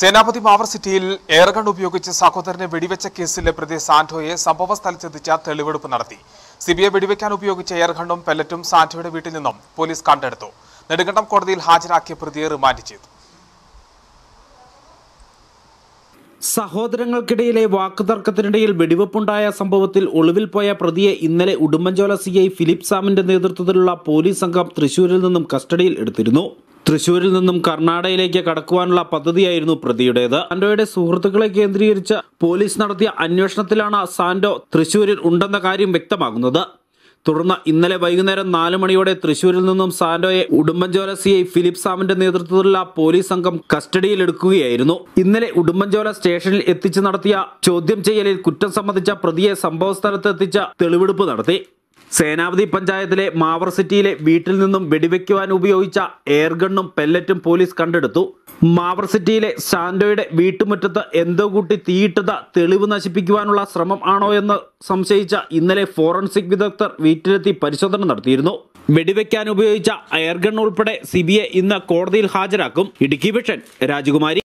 സേനാപതി മാവർ സിറ്റിയിൽ എയർഗൺ ഉപയോഗിച്ച് സഹോദരനെ വെടിവെച്ച കേസിലെ പ്രതി സാന്റോയെ സംഭവ സ്ഥലത്തെത്തിച്ച തെളിവെടുപ്പ് നടത്തി. സിബിഐ വെടിവെക്കാൻ ഉപയോഗിച്ച എയർഗണ്ണും പെല്ലറ്റും സാന്റോയുടെ വീട്ടിൽ നിന്നും പോലീസ് കണ്ടെടുത്തു. നെടുങ്കണ്ടം കോടതിയിൽ ഹാജരാക്കിയ പ്രതിയെ റിമാൻഡ് ചെയ്തു. സഹോദരങ്ങൾക്കിടയിലെ വാക്കുതർക്കത്തിനിടയിൽ വെടിവെപ്പുണ്ടായ സംഭവത്തിൽ ഒളിവിൽ പോയ പ്രതിയെ ഇന്നലെ ഉടുമ്പൻചോല സി ഐ ഫിലിപ്പ് സാമിന്റെ നേതൃത്വത്തിലുള്ള പോലീസ് സംഘം തൃശൂരിൽ നിന്നും കസ്റ്റഡിയിൽ എടുത്തിരുന്നു. തൃശൂരിൽ നിന്നും കർണാടകയിലേക്ക് കടക്കുവാനുള്ള പദ്ധതിയായിരുന്നു പ്രതിയുടേത്. സാന്റോയുടെ സുഹൃത്തുക്കളെ കേന്ദ്രീകരിച്ച് പോലീസ് നടത്തിയ അന്വേഷണത്തിലാണ് സാന്റോ തൃശൂരിൽ ഉണ്ടെന്ന കാര്യം വ്യക്തമാകുന്നത്. തുടർന്ന് ഇന്നലെ വൈകുന്നേരം നാല് മണിയോടെ തൃശൂരിൽ നിന്നും സാന്റോയെ ഉടുമ്പൻചോല സി ഐ ഫിലിപ്പ് സാമിന്റെ നേതൃത്വത്തിലുള്ള പോലീസ് സംഘം കസ്റ്റഡിയിലെടുക്കുകയായിരുന്നു ഇന്നലെ ഉടുമ്പൻചോല സ്റ്റേഷനിൽ എത്തിച്ച് നടത്തിയ ചോദ്യം ചെയ്യലിൽ കുറ്റം സംബന്ധിച്ച പ്രതിയെ സംഭവസ്ഥലത്ത് എത്തിച്ച തെളിവെടുപ്പ് നടത്തി. സേനാപതി പഞ്ചായത്തിലെ മാവർ സിറ്റിയിലെ വീട്ടിൽ നിന്നും വെടിവെക്കുവാൻ ഉപയോഗിച്ച എയർഗണ്ണും പെല്ലറ്റും പോലീസ് കണ്ടെടുത്തു. മാവർ സിറ്റിയിലെ സാന്റോയുടെ വീട്ടുമുറ്റത്ത് എന്തോ കൂട്ടി തീയിട്ടത് തെളിവ് നശിപ്പിക്കുവാനുള്ള ശ്രമം ആണോ എന്ന് സംശയിച്ച ഇന്നലെ ഫോറൻസിക് വിദഗ്ധർ വീട്ടിലെത്തി പരിശോധന നടത്തിയിരുന്നു. വെടിവെക്കാൻ ഉപയോഗിച്ച എയർഗൺ ഉൾപ്പെടെ സിബിഐ ഇന്ന് കോടതിയിൽ ഹാജരാക്കും. ഇടുക്കി വിഷൻ രാജകുമാരി.